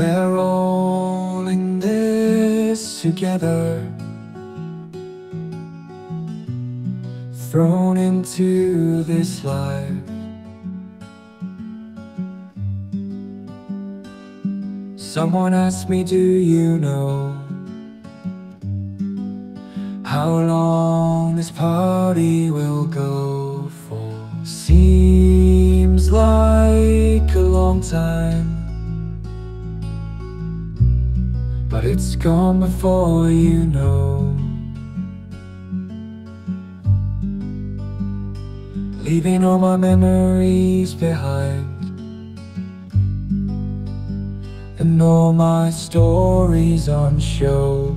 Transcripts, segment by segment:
We're all in this together. Thrown into this life. Someone asked me, do you know How long this party will go for? Seems like a long time it's gone before you know. Leaving all my memories behind. And all my stories on show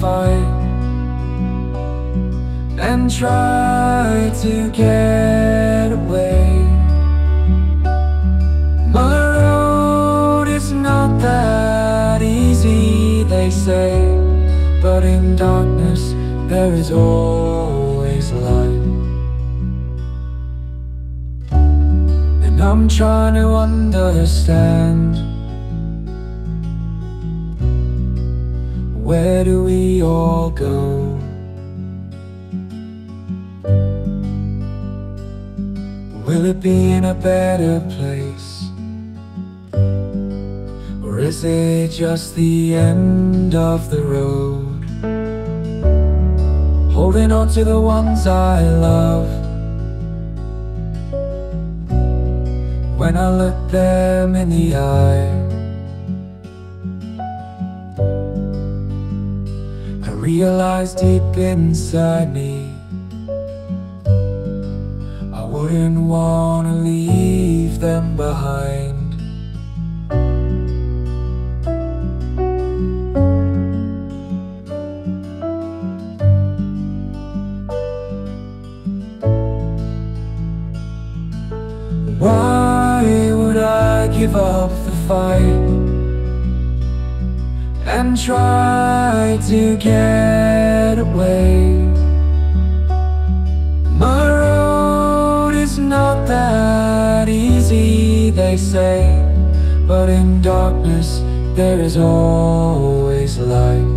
fight And try to get away. My road is not that easy, they say But in darkness there is always light. And I'm trying to understand Where do we all go? Will it be in a better place? Or is it just the end of the road? Holding on to the ones I love When I look them in the eye realize deep inside me. I wouldn't wanna leave them behind. Why would I give up the fight And try to get away. My road is not that easy, they say But in darkness there is always light